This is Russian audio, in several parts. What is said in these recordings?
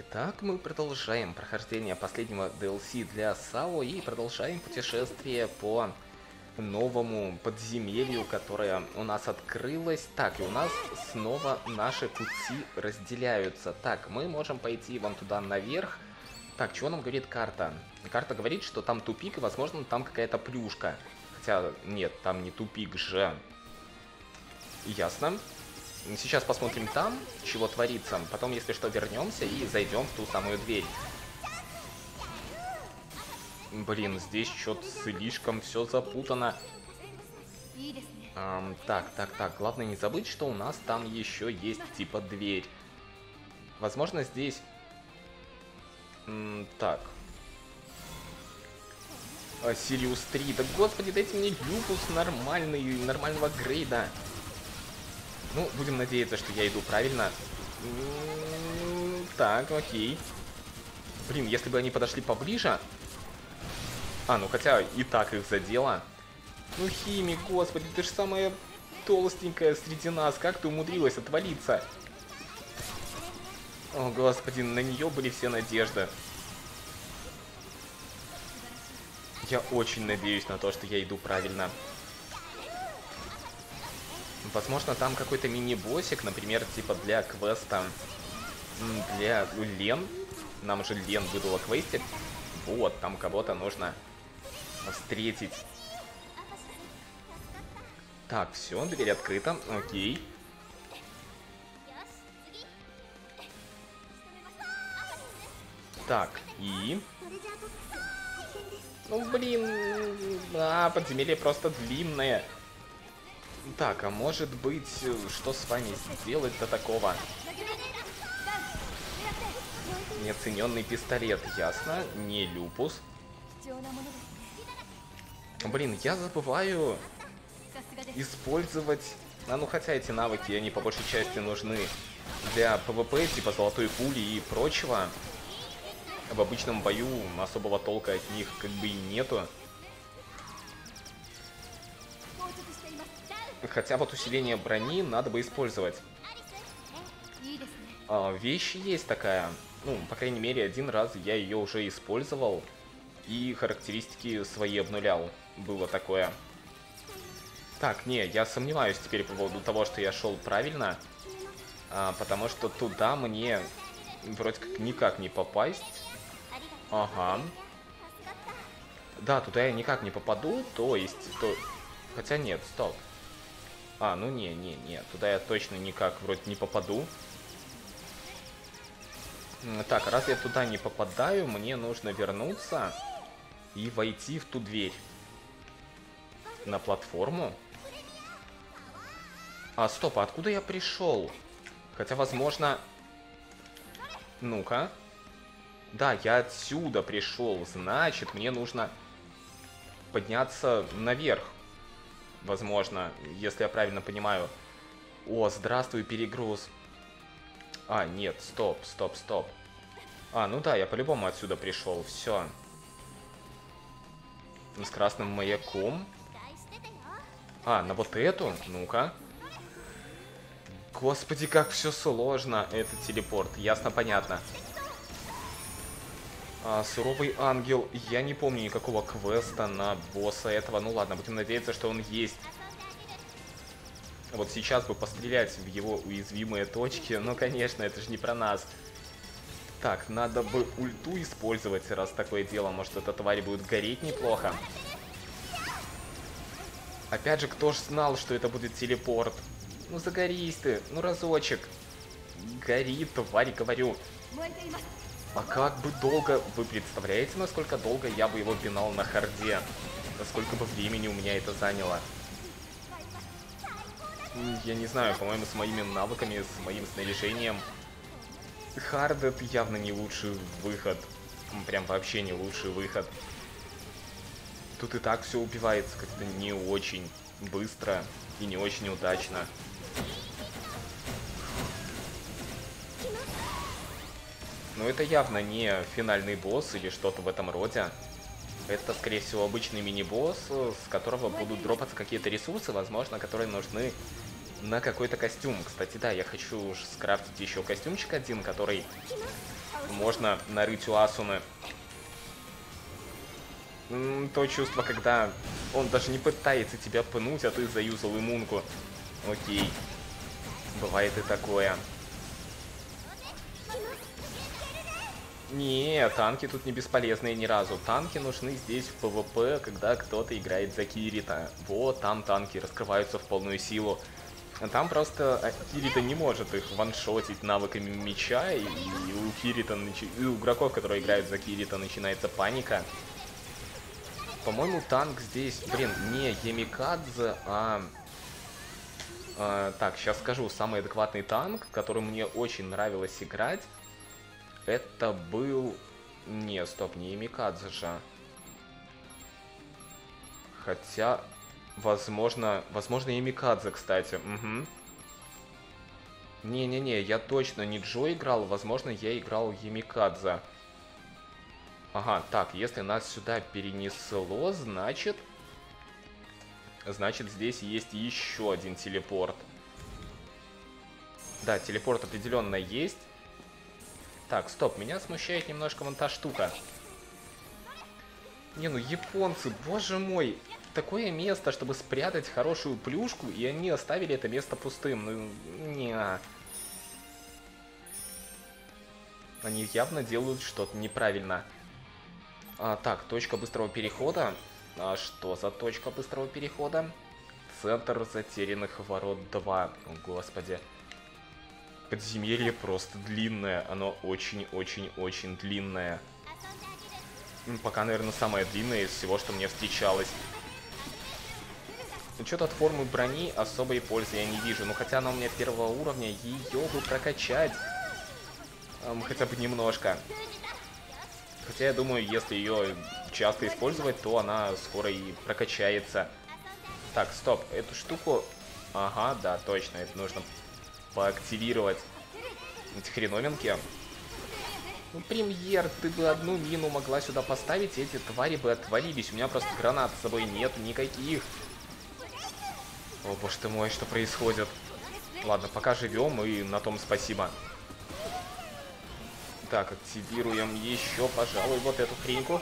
Итак, мы продолжаем прохождение последнего DLC для САО и продолжаем путешествие по новому подземелью, которое у нас открылось. Так, и у нас снова наши пути разделяются. Так, мы можем пойти вон туда наверх. Так, что нам говорит карта? Карта говорит, что там тупик и, возможно, там какая-то плюшка. Хотя, нет, там не тупик же. Ясно. Сейчас посмотрим там, чего творится. Потом, если что, вернемся и зайдем в ту самую дверь. Блин, здесь что-то слишком все запутано. Эм, так, так, так. Главное не забыть, что у нас там еще есть типа дверь. Возможно, здесь... М так. А, Сириус 3. Да господи, дайте мне люпус нормальный, нормального грейда. Ну, будем надеяться, что я иду правильно. Так, окей. Блин, если бы они подошли поближе... А, ну хотя и так их задело. Ну, Хими, господи, ты же самая толстенькая среди нас. Как ты умудрилась отвалиться? О, господи, на нее были все надежды. Я очень надеюсь на то, что я иду правильно. Возможно, там какой-то мини-боссик, например, типа для квеста для Лен. Нам же Лен выдала квестик. Вот, там кого-то нужно встретить. Так, все, дверь открыта. Окей. Так, и... Ну, блин... А, подземелье просто длинное. Так, а может быть, что с вами сделать до такого? Неоцененный пистолет, ясно. Не люпус. Блин, я забываю использовать... А ну хотя эти навыки, они по большей части нужны для ПВП, типа золотой пули и прочего. В обычном бою особого толка от них как бы и нету. Хотя вот усиление брони надо бы использовать. А, вещь есть такая. Ну, по крайней мере, один раз я ее уже использовал. И характеристики свои обнулял. Было такое. Так, не, я сомневаюсь теперь по поводу того, что я шел правильно. А, потому что туда мне вроде как никак не попасть. Ага. Да, туда я никак не попаду, то есть... То... Хотя нет, стоп. А, ну не, не, не, туда я точно никак вроде не попаду. Так, раз я туда не попадаю, мне нужно вернуться и войти в ту дверь. На платформу. А, стоп, а откуда я пришел? Хотя, возможно... Ну-ка. Да, я отсюда пришел. Значит, мне нужно подняться наверх возможно, если я правильно понимаю. О, здравствуй, перегруз. А, нет, стоп, стоп, стоп. А, ну да, я по-любому отсюда пришел, все. С красным маяком. А, на вот эту? Ну-ка. Господи, как все сложно. Это телепорт, ясно, понятно. А, суровый ангел. Я не помню никакого квеста на босса этого. Ну ладно, будем надеяться, что он есть. Вот сейчас бы пострелять в его уязвимые точки. Ну, конечно, это же не про нас. Так, надо бы ульту использовать, раз такое дело. Может, эта тварь будет гореть неплохо. Опять же, кто ж знал, что это будет телепорт? Ну, загорись ты, ну, разочек. Гори, тварь, говорю. А как бы долго... Вы представляете, насколько долго я бы его пинал на харде? Насколько бы времени у меня это заняло? Я не знаю, по-моему, с моими навыками, с моим снаряжением... Хард это явно не лучший выход. Прям вообще не лучший выход. Тут и так все убивается как-то не очень быстро и не очень удачно. Но это явно не финальный босс или что-то в этом роде. Это, скорее всего, обычный мини-босс, с которого будут дропаться какие-то ресурсы, возможно, которые нужны на какой-то костюм. Кстати, да, я хочу скрафтить еще костюмчик один, который можно нарыть у Асуны. То чувство, когда он даже не пытается тебя пнуть, а ты заюзал иммунку. Окей. Бывает и такое. Не, танки тут не бесполезные ни разу. Танки нужны здесь в ПВП, когда кто-то играет за Кирита. Вот там танки раскрываются в полную силу. Там просто а, Кирита не может их ваншотить навыками меча, и, у Кирита, и у игроков, которые играют за Кирита, начинается паника. По-моему, танк здесь, блин, не Ямикадзе, а... а... Так, сейчас скажу, самый адекватный танк, который мне очень нравилось играть, это был... Не, стоп, не Ямикадзе же. Хотя, возможно... Возможно, Ямикадзе, кстати. Угу. Не-не-не, я точно не Джо играл. Возможно, я играл Ямикадзе. Ага, так, если нас сюда перенесло, значит... Значит, здесь есть еще один телепорт. Да, телепорт определенно есть. Так, стоп, меня смущает немножко вон та штука. Не, ну японцы, боже мой, такое место, чтобы спрятать хорошую плюшку, и они оставили это место пустым. Ну, не. Они явно делают что-то неправильно. А, так, точка быстрого перехода. А что за точка быстрого перехода? Центр затерянных ворот 2. О, господи подземелье просто длинное. Оно очень-очень-очень длинное. Пока, наверное, самое длинное из всего, что мне встречалось. Ну, что-то от формы брони особой пользы я не вижу. Ну, хотя она у меня первого уровня, ее бы прокачать. Хотя бы немножко. Хотя я думаю, если ее часто использовать, то она скоро и прокачается. Так, стоп, эту штуку... Ага, да, точно, это нужно поактивировать эти хреновинки. Ну, премьер, ты бы одну мину могла сюда поставить, и эти твари бы отвалились. У меня просто гранат с собой нет никаких. О, боже ты мой, что происходит? Ладно, пока живем, и на том спасибо. Так, активируем еще, пожалуй, вот эту хреньку.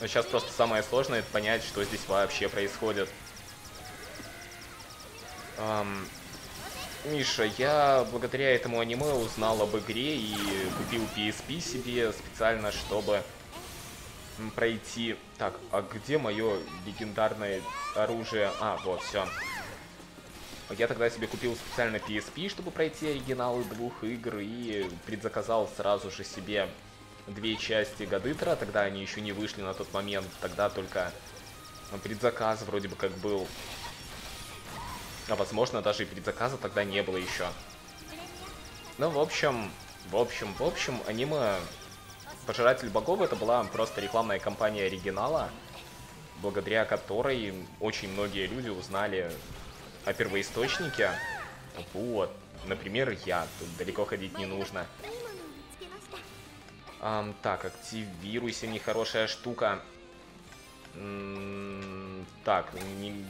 Но сейчас просто самое сложное понять, что здесь вообще происходит. Эм, Миша, я благодаря этому аниме узнал об игре и купил PSP себе специально, чтобы пройти... Так, а где мое легендарное оружие? А, вот, все. Я тогда себе купил специально PSP, чтобы пройти оригиналы двух игр и предзаказал сразу же себе две части Гадытера, тогда они еще не вышли на тот момент, тогда только предзаказ вроде бы как был а возможно, даже и предзаказа тогда не было еще. Ну, в общем, в общем, в общем, аниме Пожиратель богов это была просто рекламная кампания оригинала, благодаря которой очень многие люди узнали о первоисточнике. Вот, например, я. Тут далеко ходить не нужно. Um, так, активируйся, нехорошая штука. -м так, не,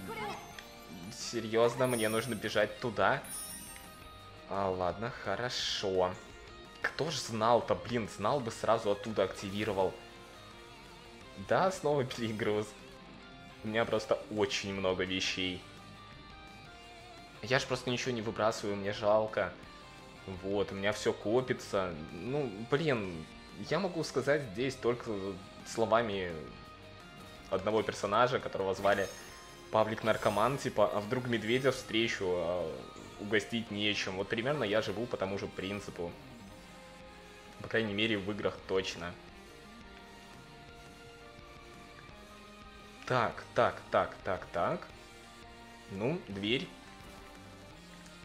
Серьезно, мне нужно бежать туда? А, ладно, хорошо. Кто ж знал-то, блин, знал бы сразу оттуда активировал. Да, снова перегруз. У меня просто очень много вещей. Я ж просто ничего не выбрасываю, мне жалко. Вот, у меня все копится. Ну, блин, я могу сказать здесь только словами одного персонажа, которого звали Павлик наркоман, типа, а вдруг медведя встречу, а угостить нечем. Вот примерно я живу по тому же принципу. По крайней мере, в играх точно. Так, так, так, так, так. Ну, дверь.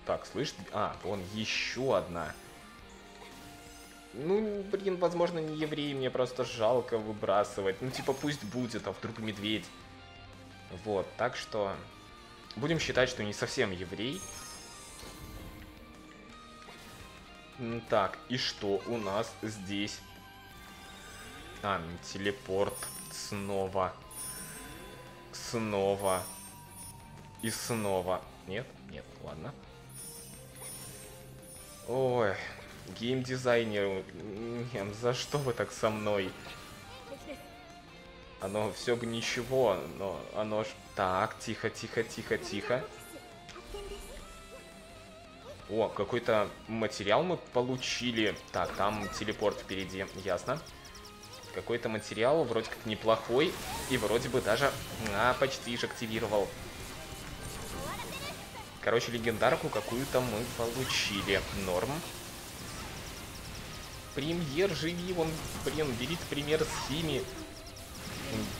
Так, слышь, а, вон еще одна. Ну, блин, возможно, не еврей, мне просто жалко выбрасывать. Ну, типа, пусть будет, а вдруг медведь. Вот, так что будем считать, что не совсем еврей. Так, и что у нас здесь? А, телепорт снова. Снова. И снова. Нет? Нет, ладно. Ой, геймдизайнеру, нет, за что вы так со мной? Оно все бы ничего, но оно ж... Так, тихо, тихо, тихо, тихо. О, какой-то материал мы получили. Так, там телепорт впереди, ясно. Какой-то материал, вроде как неплохой. И вроде бы даже... А, почти же активировал. Короче, легендарку какую-то мы получили. Норм. Премьер, живи, вон, блин, берите пример с хими.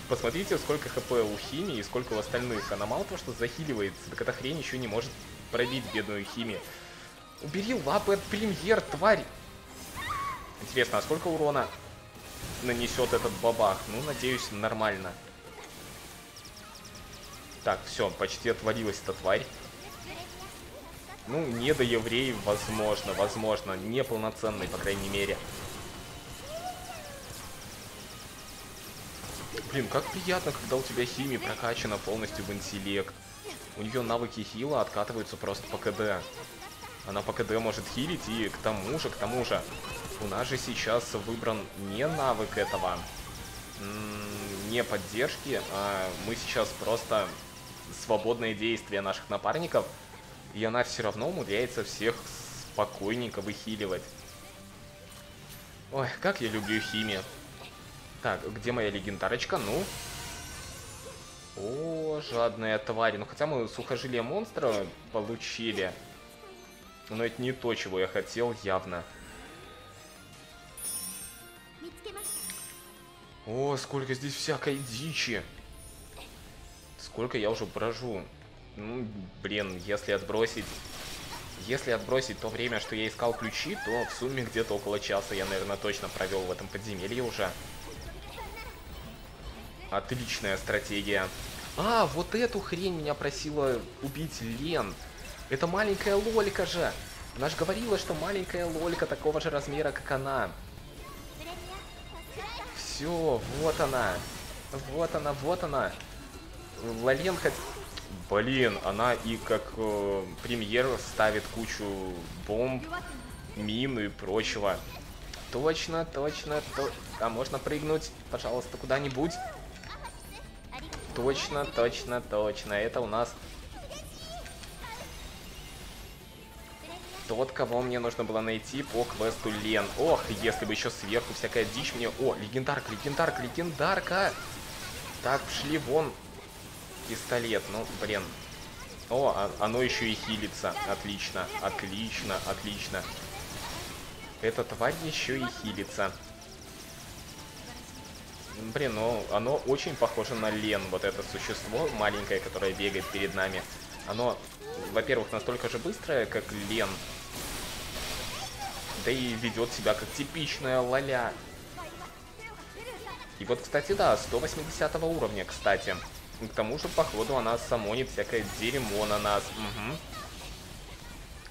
Посмотрите, сколько хп у хими и сколько у остальных. Она мало того, что захиливается, так эта хрень еще не может пробить бедную хими. Убери лапы от премьер, тварь! Интересно, а сколько урона нанесет этот бабах? Ну, надеюсь, нормально. Так, все, почти отвалилась эта тварь. Ну, не до евреев, возможно, возможно. Неполноценный, по крайней мере. Блин, как приятно, когда у тебя химия прокачана полностью в интеллект. У нее навыки хила откатываются просто по КД. Она по КД может хилить, и к тому же, к тому же, у нас же сейчас выбран не навык этого, не поддержки, а мы сейчас просто свободное действие наших напарников, и она все равно умудряется всех спокойненько выхиливать. Ой, как я люблю химию. Так, где моя легендарочка? Ну. О, жадная тварь. Ну, хотя мы сухожилие монстра получили. Но это не то, чего я хотел, явно. О, сколько здесь всякой дичи. Сколько я уже брожу. Ну, блин, если отбросить... Если отбросить то время, что я искал ключи, то в сумме где-то около часа я, наверное, точно провел в этом подземелье уже. Отличная стратегия. А, вот эту хрень меня просила убить Лен. Это маленькая лолька же. Она же говорила, что маленькая лолька такого же размера, как она. Все, вот она. Вот она, вот она. Лален хоть... Блин, она и как э, премьер ставит кучу бомб, мин и прочего. Точно, точно, то... А можно прыгнуть, пожалуйста, куда-нибудь? Точно, точно, точно. Это у нас тот, кого мне нужно было найти по квесту Лен. Ох, если бы еще сверху всякая дичь мне... О, легендарка, легендарка, легендарка! Так, шли вон. Пистолет, ну, блин. О, а, оно еще и хилится. Отлично, отлично, отлично. Эта тварь еще и хилится. Блин, ну, оно очень похоже на Лен, вот это существо маленькое, которое бегает перед нами. Оно, во-первых, настолько же быстрое, как Лен, да и ведет себя как типичная лоля. И вот, кстати, да, 180 уровня, кстати. К тому же, походу, она самонит всякое дерьмо на нас. Угу.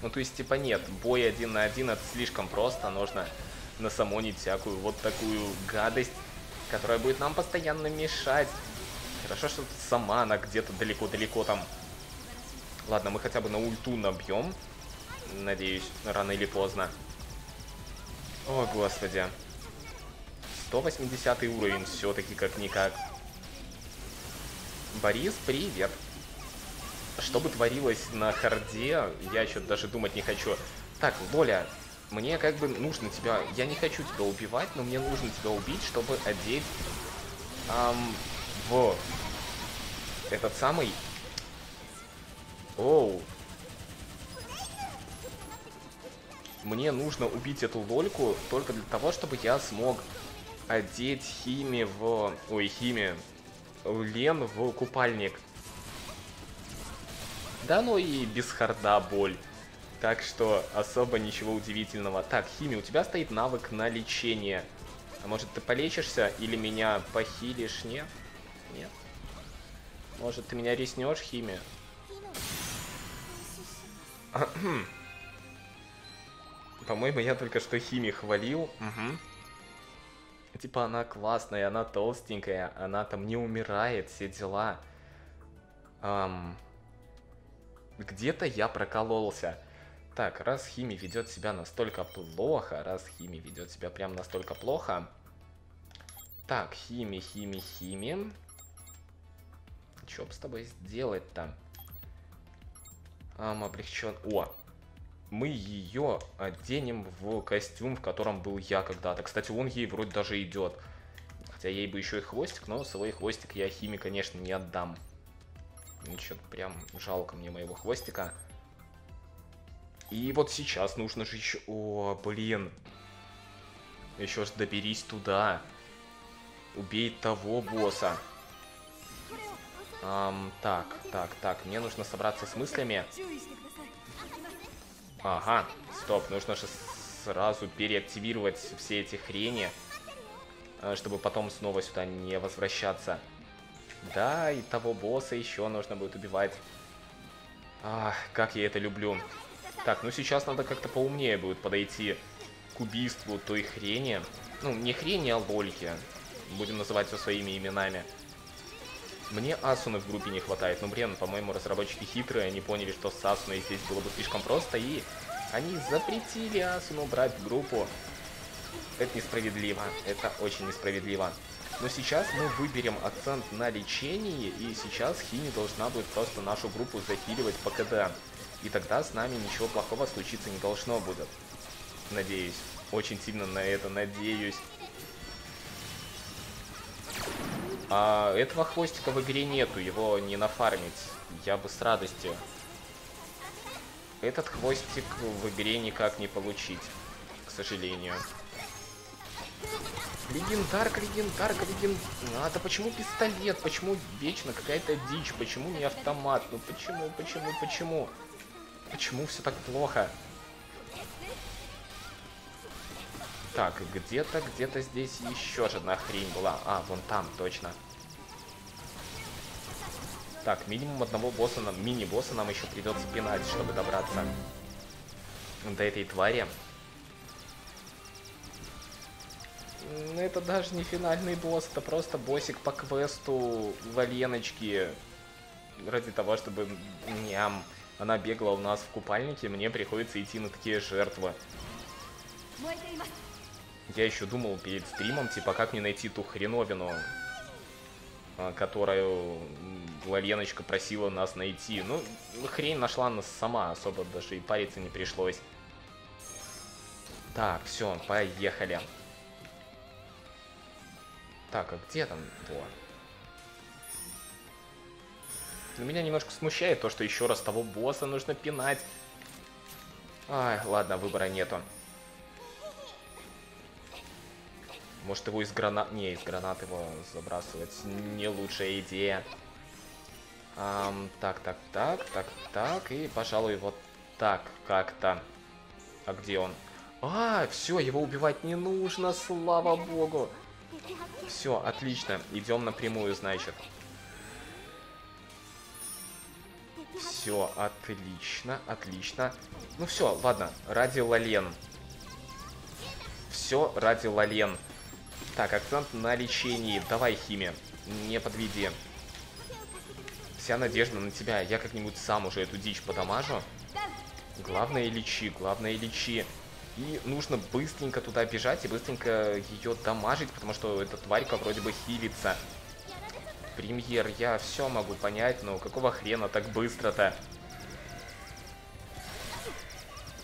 Ну, то есть, типа, нет, бой один на один это слишком просто. Нужно насамонить всякую вот такую гадость, которая будет нам постоянно мешать. Хорошо, что сама она где-то далеко-далеко там. Ладно, мы хотя бы на ульту набьем. Надеюсь, рано или поздно. О, господи. 180 уровень все-таки как-никак. Борис, привет. Что бы творилось на харде, я что-то даже думать не хочу. Так, Воля, мне как бы нужно тебя... Я не хочу тебя убивать, но мне нужно тебя убить, чтобы одеть... Эм, в... Этот самый... Оу, Мне нужно убить эту лольку только для того, чтобы я смог одеть Хими в... Ой, Хими. Лен в купальник. Да ну и без харда боль. Так что особо ничего удивительного. Так, Хими, у тебя стоит навык на лечение. А может ты полечишься или меня похилишь? Нет? Нет. Может ты меня реснешь, Хими? По-моему, я только что Хими хвалил. Угу. Типа она классная, она толстенькая, она там не умирает, все дела. Эм... Где-то я прокололся. Так, раз Хими ведет себя настолько плохо, раз Хими ведет себя прям настолько плохо. Так, Хими, Хими, Хими. Что бы с тобой сделать-то? Ам, облегчен. О! Мы ее оденем в костюм, в котором был я когда-то. Кстати, он ей вроде даже идет. Хотя ей бы еще и хвостик, но свой хвостик я Хими, конечно, не отдам. Ничего, прям жалко мне моего хвостика. И вот сейчас нужно же еще... О, блин. Еще ж доберись туда. Убей того босса. Um, так, так, так. Мне нужно собраться с мыслями. Ага, стоп. Нужно же сразу переактивировать все эти хрени. Э, чтобы потом снова сюда не возвращаться. Да, и того босса еще нужно будет убивать. Ах, как я это люблю. Так, ну сейчас надо как-то поумнее будет подойти к убийству той хрени. Ну, не хрени, а лольки. Будем называть все своими именами. Мне Асуны в группе не хватает. Ну, блин, по-моему, разработчики хитрые. Они поняли, что с Асуной здесь было бы слишком просто. И они запретили Асуну брать в группу. Это несправедливо. Это очень несправедливо. Но сейчас мы выберем акцент на лечении, и сейчас Хини должна будет просто нашу группу захиливать по КД. И тогда с нами ничего плохого случиться не должно будет. Надеюсь. Очень сильно на это надеюсь. А этого хвостика в игре нету, его не нафармить. Я бы с радостью. Этот хвостик в игре никак не получить, к сожалению. Легендарк, легендарк, леген... А, да почему пистолет? Почему вечно какая-то дичь? Почему не автомат? Ну почему, почему, почему? Почему все так плохо? Так, где-то, где-то здесь еще одна хрень была. А, вон там, точно. Так, минимум одного босса, нам, мини-босса нам еще придется пинать, чтобы добраться до этой твари. Ну, это даже не финальный босс, это просто боссик по квесту Валеночки. Ради того, чтобы ням, она бегала у нас в купальнике, мне приходится идти на такие жертвы. Я еще думал перед стримом, типа, как мне найти ту хреновину, а, которую Валеночка просила нас найти. Ну, хрень нашла нас сама, особо даже и париться не пришлось. Так, все, поехали. Так, а где там? Во. Но меня немножко смущает то, что еще раз того босса нужно пинать. Ай, ладно, выбора нету. Может его из гранат... Не, из гранат его забрасывать не лучшая идея. Ам, так, так, так, так, так. И, пожалуй, вот так как-то. А где он? А, все, его убивать не нужно, слава богу. Все, отлично. Идем напрямую, значит. Все, отлично, отлично. Ну все, ладно, ради Лален. Все ради Лален. Так, акцент на лечении. Давай, химия. Не подведи. Вся надежда на тебя. Я как-нибудь сам уже эту дичь подамажу. Главное лечи, главное лечи. И нужно быстренько туда бежать и быстренько ее дамажить, потому что эта тварька вроде бы хилится. Премьер, я все могу понять, но какого хрена так быстро-то?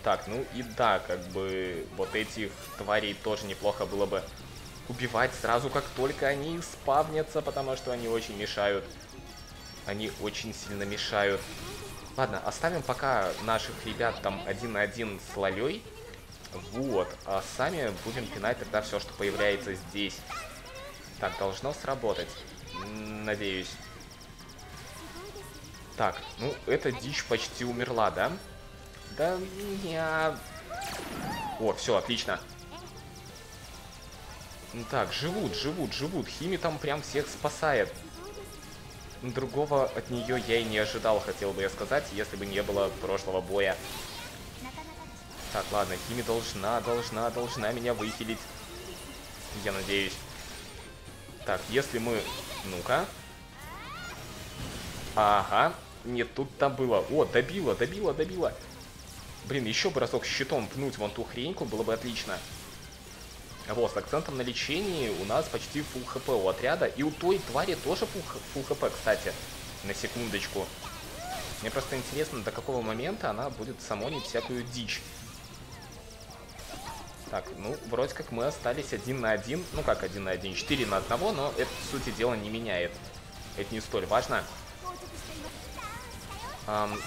Так, ну и да, как бы вот этих тварей тоже неплохо было бы убивать сразу, как только они спавнятся, потому что они очень мешают. Они очень сильно мешают. Ладно, оставим пока наших ребят там один на один с Лалей. Вот, а сами будем пинать тогда все, что появляется здесь. Так, должно сработать. Надеюсь. Так, ну, эта дичь почти умерла, да? Да, я... О, все, отлично. Так, живут, живут, живут. Хими там прям всех спасает. Другого от нее я и не ожидал, хотел бы я сказать, если бы не было прошлого боя. Так, ладно, Хими должна, должна, должна меня выхилить. Я надеюсь. Так, если мы... Ну-ка. Ага. Не тут-то было. О, добила, добила, добила. Блин, еще бы разок щитом пнуть вон ту хреньку было бы отлично. Вот, с акцентом на лечении у нас почти фул хп у отряда. И у той твари тоже фул, фул хп, кстати. На секундочку. Мне просто интересно, до какого момента она будет самонить всякую дичь. Так, ну, вроде как мы остались один на один. Ну, как один на один? Четыре на одного, но это, в сути дела, не меняет. Это не столь важно. Эм,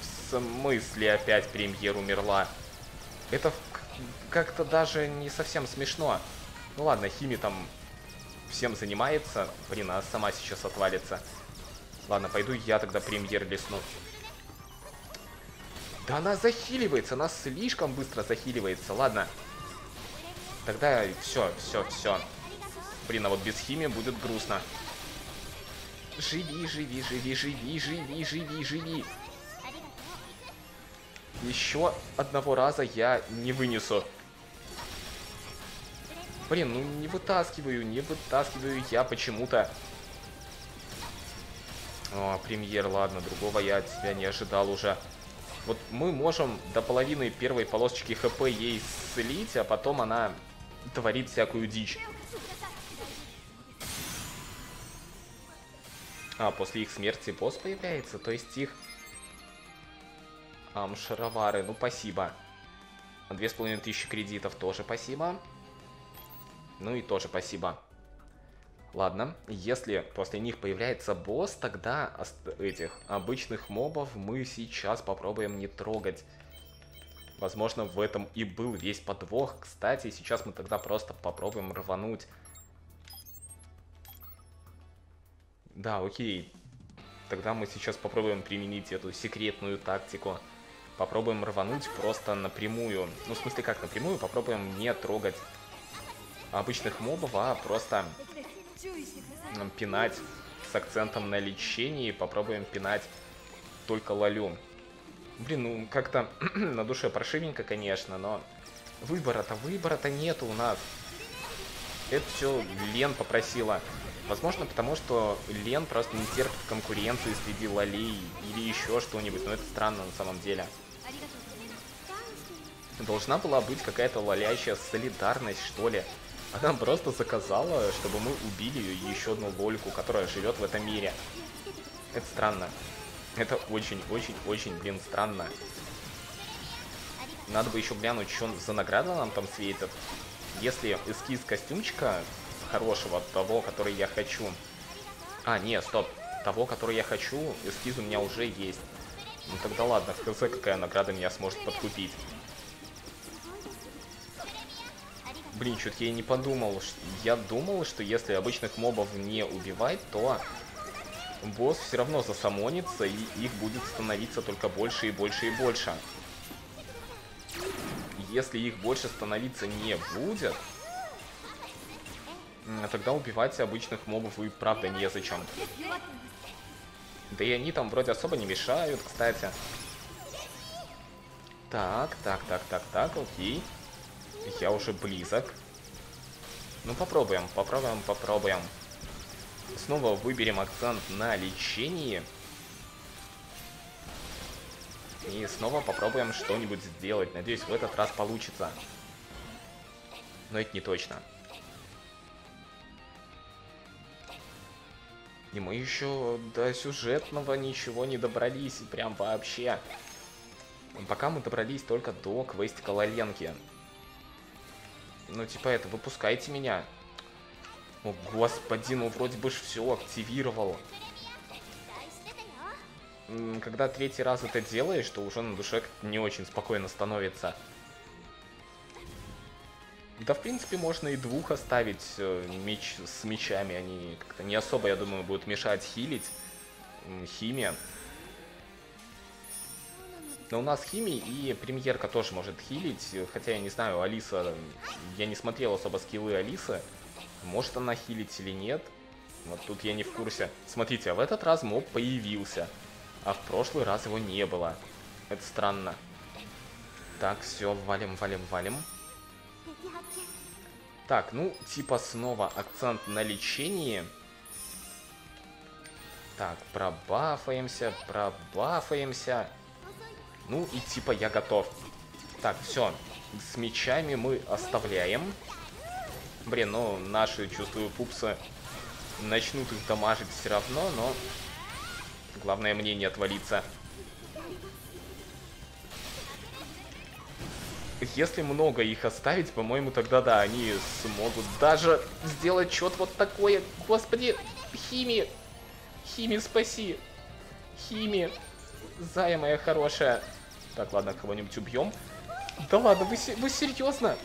в смысле опять премьер умерла? Это как-то даже не совсем смешно. Ну ладно, Хими там всем занимается. Блин, она сама сейчас отвалится. Ладно, пойду я тогда премьер лесну. Да она захиливается, она слишком быстро захиливается. Ладно. Тогда все, все, все. Блин, а вот без химии будет грустно. Живи, живи, живи, живи, живи, живи, живи. Еще одного раза я не вынесу. Блин, ну не вытаскиваю, не вытаскиваю я почему-то. О, премьер, ладно, другого я от тебя не ожидал уже. Вот мы можем до половины первой полосочки хп ей слить, а потом она творит всякую дичь. А, после их смерти босс появляется, то есть их... Ам, шаровары, ну спасибо. Две с половиной тысячи кредитов тоже спасибо. Ну и тоже спасибо. Ладно, если после них появляется босс, тогда этих обычных мобов мы сейчас попробуем не трогать. Возможно, в этом и был весь подвох. Кстати, сейчас мы тогда просто попробуем рвануть. Да, окей. Тогда мы сейчас попробуем применить эту секретную тактику. Попробуем рвануть просто напрямую. Ну, в смысле, как напрямую? Попробуем не трогать обычных мобов, а просто пинать с акцентом на лечении. Попробуем пинать только лолю. Блин, ну как-то на душе прошивенько, конечно, но выбора-то, выбора-то нету у нас. Это все Лен попросила. Возможно, потому что Лен просто не терпит конкуренции среди лолей или еще что-нибудь. Но это странно на самом деле. Должна была быть какая-то лолящая солидарность, что ли. Она просто заказала, чтобы мы убили еще одну лольку, которая живет в этом мире. Это странно. Это очень-очень-очень, блин, странно. Надо бы еще глянуть, что за награда нам там светит. Если эскиз костюмчика хорошего, того, который я хочу... А, не, стоп. Того, который я хочу, эскиз у меня уже есть. Ну тогда ладно, хз, какая награда меня сможет подкупить. Блин, что-то я не подумал. Я думал, что если обычных мобов не убивать, то босс все равно засамонится, и их будет становиться только больше и больше и больше. Если их больше становиться не будет, тогда убивать обычных мобов и правда незачем. Да и они там вроде особо не мешают, кстати. Так, так, так, так, так, окей. Я уже близок. Ну попробуем, попробуем, попробуем. Снова выберем акцент на лечении. И снова попробуем что-нибудь сделать. Надеюсь, в этот раз получится. Но это не точно. И мы еще до сюжетного ничего не добрались. Прям вообще. Пока мы добрались только до квестика Лоленки. Ну, типа это, выпускайте меня. О, господи, ну вроде бы ж все активировал. Когда третий раз это делаешь, то уже на душе не очень спокойно становится. Да, в принципе, можно и двух оставить э, меч с мечами. Они как-то не особо, я думаю, будут мешать хилить. Химия. Но у нас химии и премьерка тоже может хилить, хотя я не знаю, Алиса, я не смотрел особо скиллы Алисы, может она хилить или нет, вот тут я не в курсе. Смотрите, а в этот раз моб появился, а в прошлый раз его не было. Это странно. Так, все, валим, валим, валим. Так, ну, типа снова акцент на лечении. Так, пробафаемся, пробафаемся. Ну и типа я готов. Так, все. С мечами мы оставляем. Блин, ну наши, чувствую, пупсы начнут их дамажить все равно, но... Главное мне не отвалиться. Если много их оставить, по-моему, тогда да, они смогут даже сделать что-то вот такое. Господи, Хими! Хими, спаси! Хими! Зая моя хорошая. Так, ладно, кого-нибудь убьем. Да ладно, вы, вы серьезно?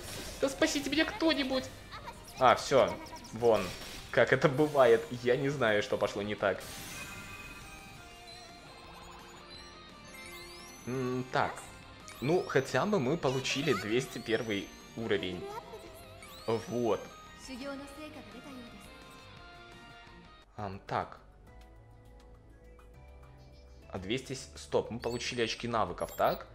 Да спасите меня кто-нибудь! А, все, вон, как это бывает. Я не знаю, что пошло не так. М -м так, ну, хотя бы мы получили 201 уровень. Вот. Um, так. А 200... Стоп, мы получили очки навыков, так?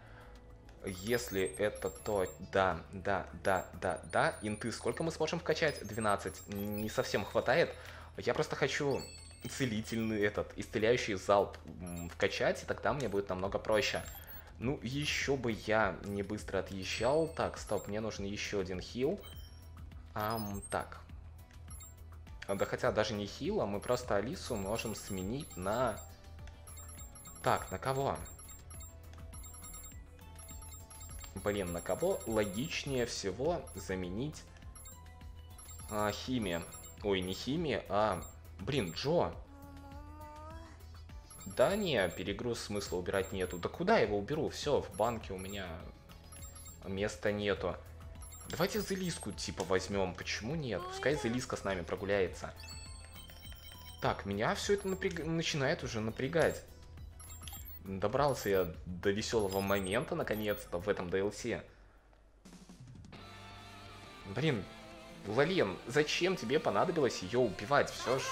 Если это то... Да, да, да, да, да. Инты сколько мы сможем вкачать? 12. Не совсем хватает. Я просто хочу целительный этот, исцеляющий залп вкачать, и тогда мне будет намного проще. Ну, еще бы я не быстро отъезжал. Так, стоп, мне нужен еще один хил. Ам, так. Да хотя даже не хил, а мы просто Алису можем сменить на... Так, на кого? Блин, на кого логичнее всего заменить а, химия? Ой, не химия, а... Блин, Джо. Да не, перегруз смысла убирать нету. Да куда я его уберу? Все, в банке у меня места нету. Давайте Зелиску типа возьмем. Почему нет? Пускай Зелиска с нами прогуляется. Так, меня все это напряг... начинает уже напрягать. Добрался я до веселого момента, наконец-то, в этом DLC. Блин, Лален, зачем тебе понадобилось ее убивать? Все ж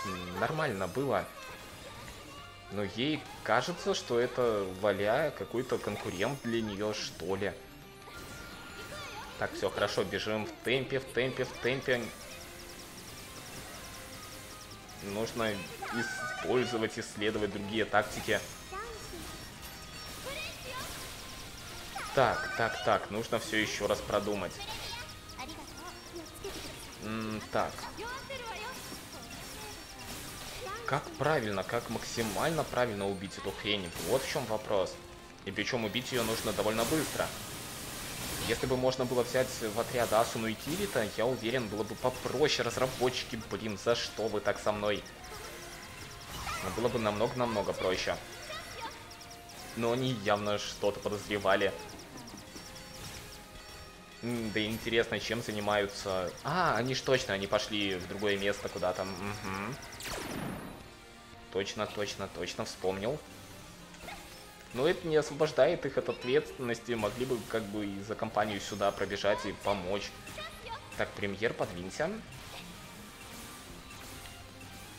нормально было. Но ей кажется, что это Валя какой-то конкурент для нее, что ли. Так, все, хорошо, бежим в темпе, в темпе, в темпе. Нужно использовать, исследовать другие тактики. Так, так, так, нужно все еще раз продумать. М -м так. Как правильно, как максимально правильно убить эту хрень? Вот в чем вопрос. И причем убить ее нужно довольно быстро. Если бы можно было взять в отряд Асуну и Кирита, я уверен, было бы попроще. Разработчики, блин, за что вы так со мной? Но было бы намного-намного проще. Но они явно что-то подозревали. Да интересно, чем занимаются... А, они ж точно, они пошли в другое место куда-то. Угу. Точно, точно, точно вспомнил. Но это не освобождает их от ответственности. Могли бы как бы и за компанию сюда пробежать и помочь. Так, премьер, подвинься.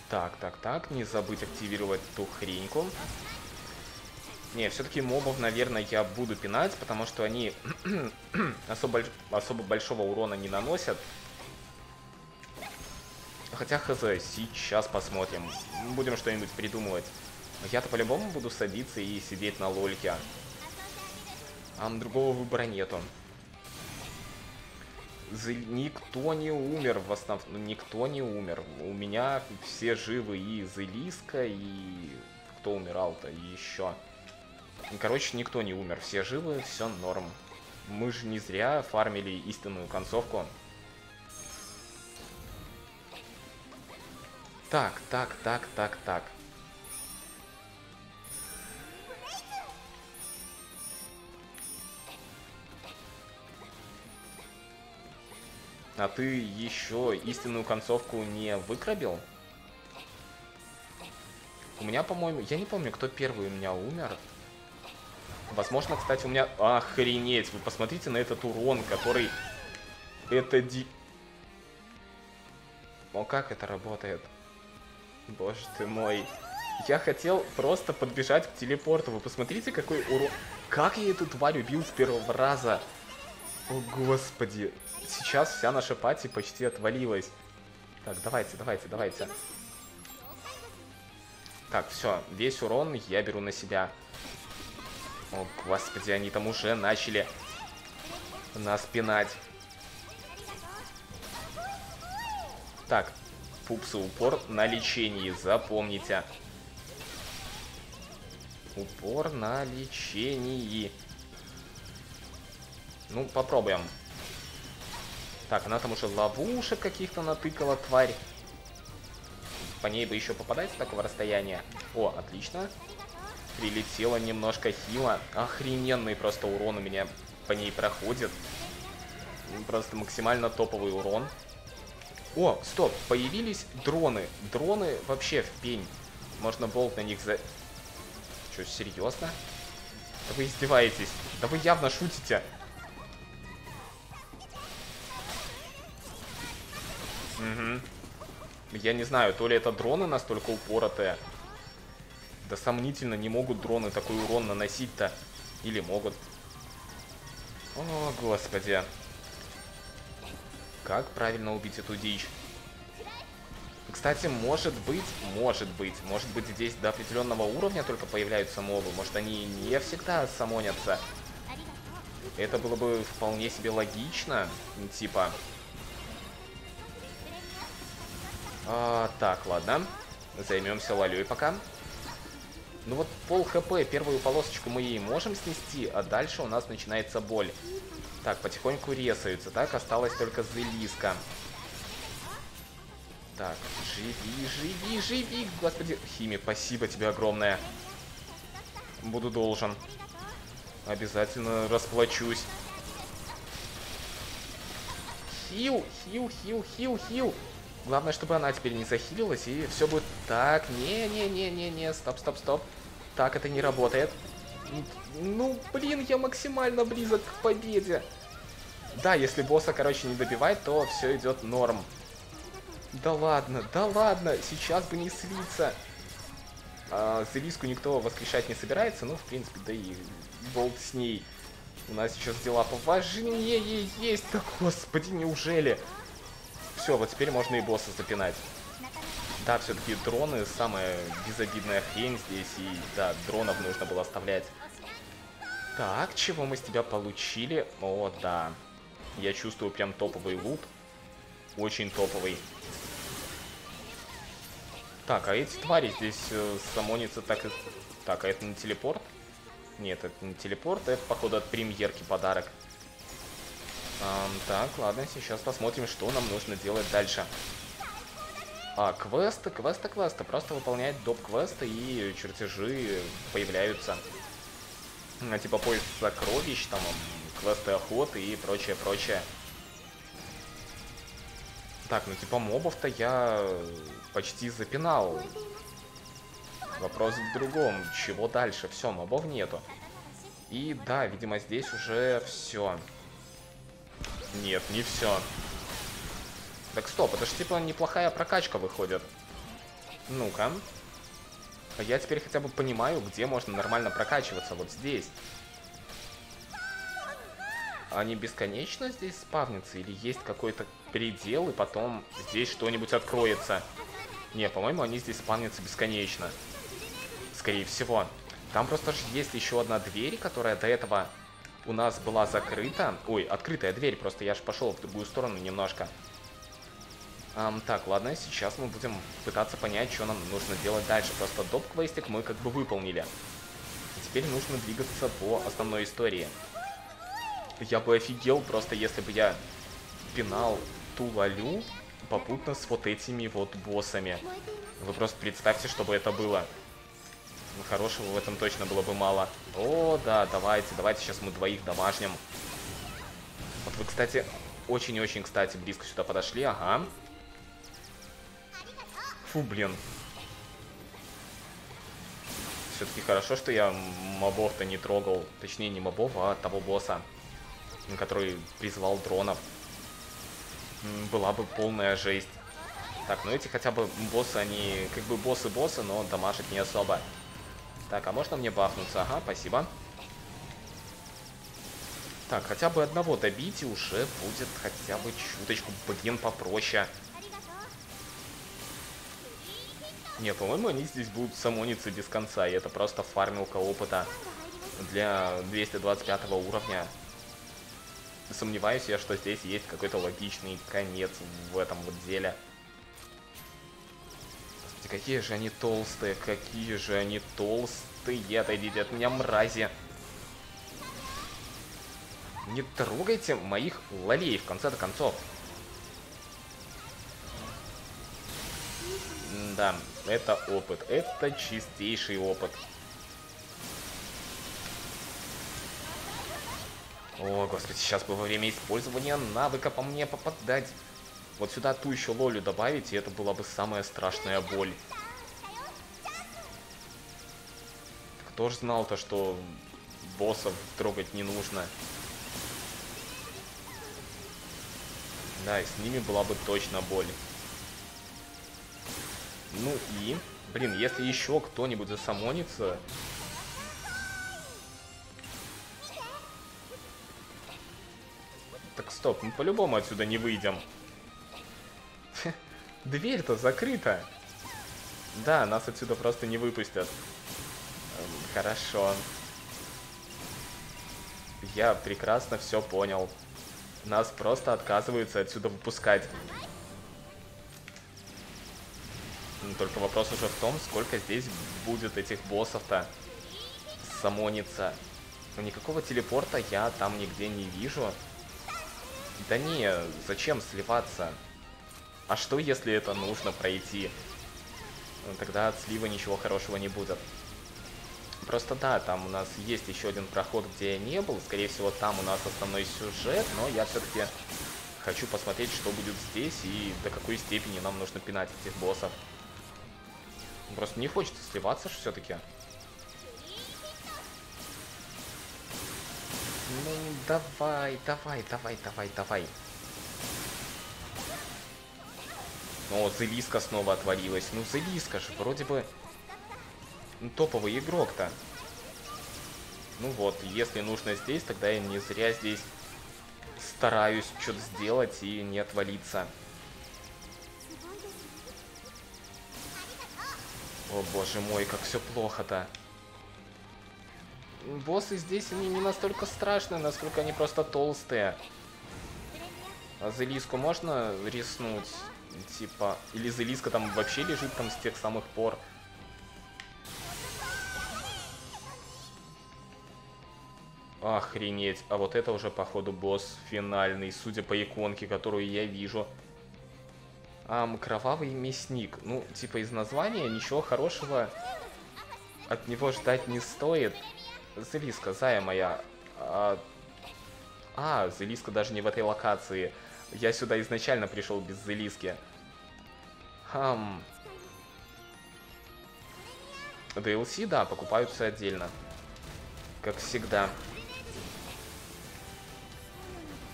Так, так, так. Не забыть активировать ту хреньку. Не, все-таки мобов, наверное, я буду пинать, потому что они особо, особо большого урона не наносят. Хотя хз, сейчас посмотрим. Будем что-нибудь придумывать. Я-то по-любому буду садиться и сидеть на лольке. А другого выбора нету. Никто не умер в основном. Ну, никто не умер. У меня все живы и Зелиска, и кто умирал-то еще. Короче, никто не умер. Все живы, все норм. Мы же не зря фармили истинную концовку. Так, так, так, так, так. А ты еще истинную концовку не выкробил? У меня, по-моему... Я не помню, кто первый у меня умер. Возможно, кстати, у меня... Охренеть! Вы посмотрите на этот урон, который... Это ди... О, как это работает? Боже ты мой. Я хотел просто подбежать к телепорту. Вы посмотрите, какой урон... Как я эту тварь убил с первого раза? О, господи. Сейчас вся наша пати почти отвалилась. Так, давайте, давайте, давайте. Так, все, весь урон я беру на себя. О, господи, они там уже начали нас пинать. Так, пупсы, упор на лечении, запомните. Упор на лечении. Ну, попробуем. Так, она там уже ловушек каких-то натыкала, тварь. По ней бы еще попадать с такого расстояния. О, отлично. Прилетело немножко хила. Охрененный просто урон у меня по ней проходит. Просто максимально топовый урон. О, стоп, появились дроны. Дроны вообще в пень. Можно болт на них за... Что, серьезно? Да вы издеваетесь. Да вы явно шутите. Угу. Я не знаю, то ли это дроны настолько упоротые. Да сомнительно, не могут дроны такой урон наносить-то. Или могут. О, господи. Как правильно убить эту дичь? Кстати, может быть, может быть, может быть здесь до определенного уровня только появляются мобы. Может они не всегда самонятся. Это было бы вполне себе логично. Типа, А, так, ладно. Займемся лалей пока. Ну вот пол хп, первую полосочку мы ей можем снести, а дальше у нас начинается боль. Так, потихоньку ресаются. Так, осталось только Зелиска. Так, живи, живи, живи. Господи, Хими, спасибо тебе огромное. Буду должен. Обязательно расплачусь. Хил, хил, хил, хил, хил. Главное, чтобы она теперь не захилилась, и все будет так. Не-не-не-не-не, стоп, стоп, стоп. Так, это не работает. Ну, блин, я максимально близок к победе. Да, если босса, короче, не добивать, то все идет норм. Да ладно, да ладно, сейчас бы не слиться. А, Зелиску никто воскрешать не собирается, ну, в принципе, да и болт с ней. У нас сейчас дела поважнее есть. Да, господи, неужели? Все, вот теперь можно и босса запинать. Да, все-таки дроны самая безобидная хрень здесь, и да, дронов нужно было оставлять. Так, чего мы с тебя получили? О, да. Я чувствую прям топовый лут. Очень топовый. Так, а эти твари здесь э, самонятся так и... Так, а это не телепорт? Нет, это не телепорт, это, походу, от премьерки подарок. Um, так, ладно, сейчас посмотрим, что нам нужно делать дальше. А, квесты, квесты, квесты. Просто выполнять доп-квесты и чертежи появляются. Типа поиск сокровищ, там, квесты охоты и прочее, прочее. Так, ну типа мобов-то я почти запинал. Вопрос в другом. Чего дальше? Все, мобов нету. И да, видимо, здесь уже все. Нет, не все. Так, стоп, это же типа неплохая прокачка выходит. Ну-ка. А я теперь хотя бы понимаю, где можно нормально прокачиваться. Вот здесь. Они бесконечно здесь спавнятся? Или есть какой-то предел, и потом здесь что-нибудь откроется? Не, по-моему, они здесь спавнятся бесконечно. Скорее всего. Там просто же есть еще одна дверь, которая до этого у нас была закрыта... Ой, открытая дверь, просто я же пошел в другую сторону немножко. Um, так, ладно, сейчас мы будем пытаться понять, что нам нужно делать дальше. Просто доп-квестик мы как бы выполнили. Теперь нужно двигаться по основной истории. Я бы офигел просто, если бы я пинал ту лалю попутно с вот этими вот боссами. Вы просто представьте, чтобы это было. Ну, хорошего в этом точно было бы мало. О, да, давайте, давайте сейчас мы двоих домашним. Вот вы, кстати, очень-очень, кстати, близко сюда подошли, ага. Фу, блин. Все-таки хорошо, что я мобов-то не трогал. Точнее, не мобов, а того босса, который призвал дронов. Была бы полная жесть. Так, ну эти хотя бы боссы, они как бы боссы-боссы, но дамажат не особо. Так, а можно мне бахнуться? Ага, спасибо. Так, хотя бы одного добить, и уже будет хотя бы чуточку, блин, попроще. Не, по-моему, они здесь будут самониться без конца, и это просто фармилка опыта для 225 уровня. Сомневаюсь я, что здесь есть какой-то логичный конец в этом вот деле. Какие же они толстые, какие же они толстые. Отойдите от меня, мрази. Не трогайте моих лолей, в конце-то концов. Да, это опыт. Это чистейший опыт. О, господи, сейчас бы во время использования навыка по мне попадать. Вот сюда ту еще лолю добавить, и это была бы самая страшная боль. Кто ж знал то, что боссов трогать не нужно? Да, с ними была бы точно боль. Ну и, блин, если еще кто-нибудь засамонится... Так, стоп, мы по-любому отсюда не выйдем. Дверь-то закрыта. Да, нас отсюда просто не выпустят. Эм, хорошо. Я прекрасно все понял. Нас просто отказываются отсюда выпускать. Только вопрос уже в том, сколько здесь будет этих боссов-то самониться. Но никакого телепорта я там нигде не вижу. Да не, зачем сливаться? А что, если это нужно пройти? Ну, тогда от слива ничего хорошего не будет. Просто да, там у нас есть еще один проход, где я не был. Скорее всего, там у нас основной сюжет, но я все-таки хочу посмотреть, что будет здесь и до какой степени нам нужно пинать этих боссов. Просто не хочется сливаться все-таки. Ну, давай, давай, давай, давай, давай. О, Зелиска снова отвалилась. Ну, Зелиска же, вроде бы ну, топовый игрок-то. Ну вот, если нужно здесь, тогда я не зря здесь стараюсь что-то сделать и не отвалиться. О боже мой, как все плохо-то. Боссы здесь, они не настолько страшные, насколько они просто толстые. А Зелиску можно риснуть? Типа, или Зелиска там вообще лежит там с тех самых пор. Охренеть. А вот это уже, походу, босс финальный, судя по иконке, которую я вижу. Ам, кровавый мясник. Ну, типа, из названия ничего хорошего от него ждать не стоит. Зелиска, зая моя. А, а Зелиска даже не в этой локации. Я сюда изначально пришел без Зелиски. Хм. DLC, да, покупаются отдельно. Как всегда.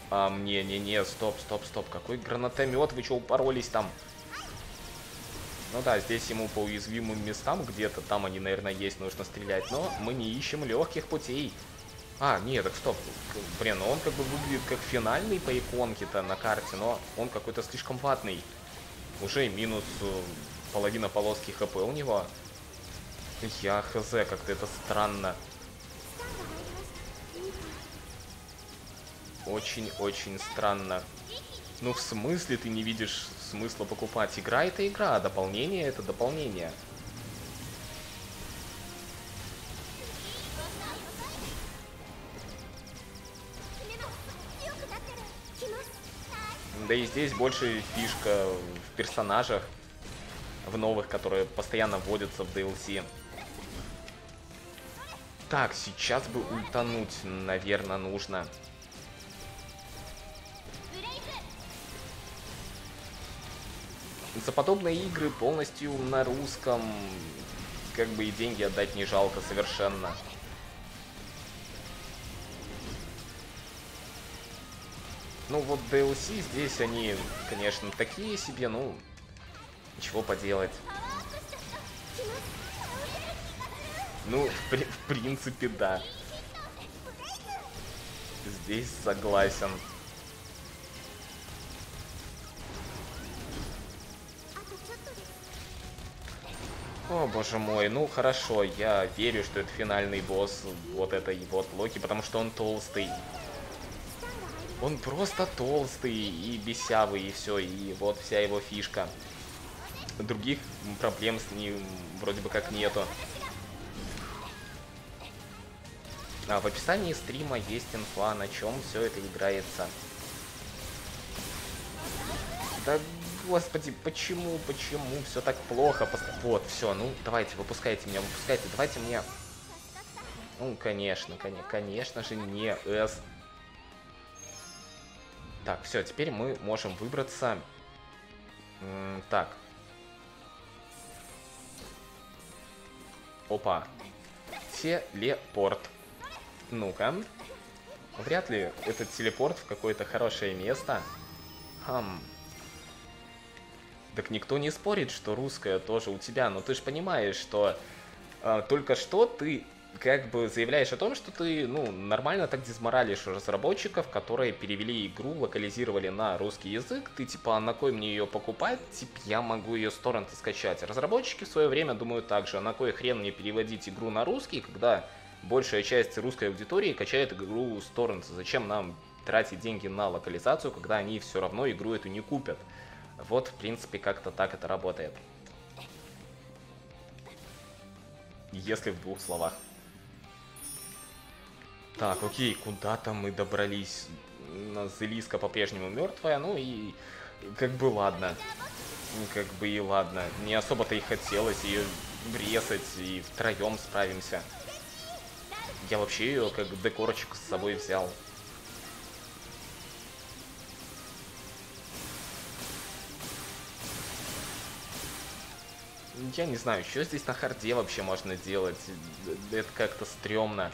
А, мне, не, не, стоп, стоп, стоп. Какой гранатомет? Вы что, упоролись там? Ну да, здесь ему по уязвимым местам где-то, там они, наверное, есть, нужно стрелять. Но мы не ищем легких путей. А, нет, так стоп. Блин, ну он как бы выглядит как финальный по иконке-то на карте, но он какой-то слишком ватный. Уже минус э, половина полоски хп у него. Я хз, как-то это странно. Очень-очень странно. Ну, в смысле ты не видишь смысла покупать? Игра это игра, а дополнение это дополнение. Да и здесь больше фишка в персонажах, в новых, которые постоянно вводятся в DLC. Так, сейчас бы ультануть, наверное, нужно. За подобные игры полностью на русском, как бы и деньги отдать не жалко совершенно. Ну вот DLC здесь они, конечно, такие себе, ну, ничего поделать. Ну, в, при в принципе, да. Здесь согласен. О, боже мой, ну хорошо, я верю, что это финальный босс вот этой вот Локи, потому что он толстый. Он просто толстый и бесявый, и все, и вот вся его фишка. Других проблем с ним вроде бы как нету. А в описании стрима есть инфа, на чем все это играется. Да господи, почему, почему все так плохо? Вот, все, ну давайте, выпускайте меня, выпускайте, давайте мне... Ну, конечно, конечно, конечно же, не С. Так, все, теперь мы можем выбраться. М так. Опа. Телепорт. Ну-ка. Вряд ли этот телепорт в какое-то хорошее место. Хм. Так никто не спорит, что русская тоже у тебя, но ты же понимаешь, что э, только что ты как бы заявляешь о том, что ты, ну, нормально так дезморалишь разработчиков, которые перевели игру, локализировали на русский язык, ты типа, а на кой мне ее покупать, типа, я могу ее с торрента скачать. Разработчики в свое время думают так же, а на кой хрен мне переводить игру на русский, когда большая часть русской аудитории качает игру с торрента, зачем нам тратить деньги на локализацию, когда они все равно игру эту не купят. Вот, в принципе, как-то так это работает. Если в двух словах. Так, окей, куда-то мы добрались. Зелиска по-прежнему мертвая, ну и как бы ладно. Как бы и ладно. Не особо-то и хотелось ее резать, и втроем справимся. Я вообще ее как декорчик с собой взял. Я не знаю, что здесь на харде вообще можно делать. Это как-то стрёмно.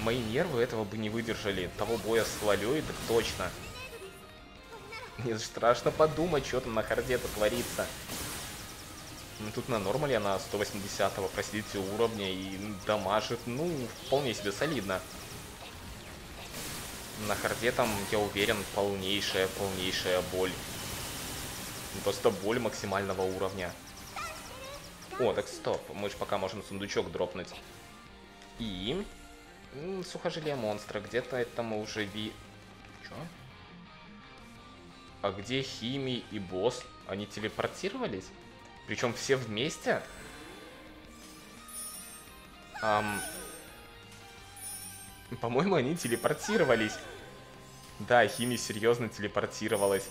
Мои нервы этого бы не выдержали. Того боя с Лалей, так точно. Мне страшно подумать, что там на харде-то творится. Ну, тут на нормале она 180 простите, уровня и дамажит, ну, вполне себе солидно. На харде там, я уверен, полнейшая, полнейшая боль. Просто боль максимального уровня. О, так стоп, мы же пока можем сундучок дропнуть. И сухожилие монстра. Где-то это мы уже ви... Чё? А где Хими и босс? Они телепортировались? Причем все вместе? Ам... По-моему, они телепортировались. Да, Хими серьезно телепортировалась.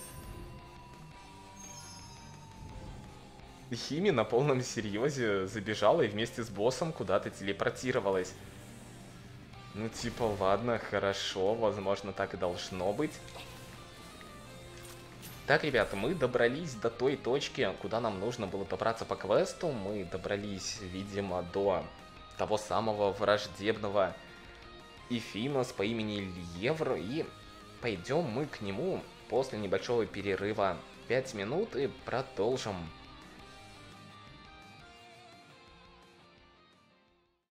Хими на полном серьезе забежала и вместе с боссом куда-то телепортировалась. Ну, типа, ладно, хорошо, возможно, так и должно быть. Так, ребята, мы добрались до той точки, куда нам нужно было добраться по квесту. Мы добрались, видимо, до того самого враждебного Эфинос по имени Льевр. И пойдем мы к нему после небольшого перерыва 5 минут и продолжим